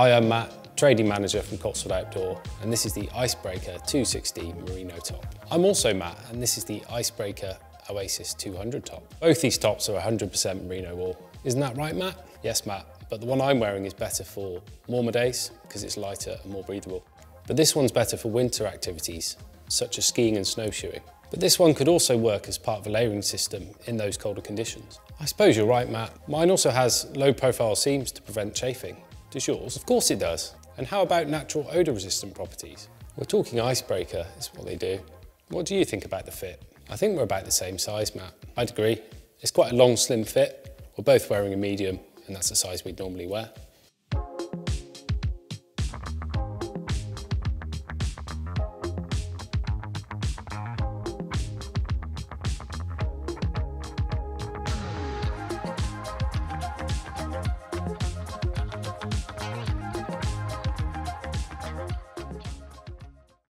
Hi, I'm Matt, trading manager from Cotswold Outdoor, and this is the Icebreaker 260 Merino top. I'm also Matt, and this is the Icebreaker Oasis 200 top. Both these tops are 100% merino wool. Isn't that right, Matt? Yes, Matt, but the one I'm wearing is better for warmer days because it's lighter and more breathable. But this one's better for winter activities, such as skiing and snowshoeing. But this one could also work as part of a layering system in those colder conditions. I suppose you're right, Matt. Mine also has low profile seams to prevent chafing. Does yours? Of course it does. And how about natural odour resistant properties? We're talking icebreaker, is what they do. What do you think about the fit? I think we're about the same size, Matt. I'd agree. It's quite a long, slim fit. We're both wearing a medium, and that's the size we'd normally wear.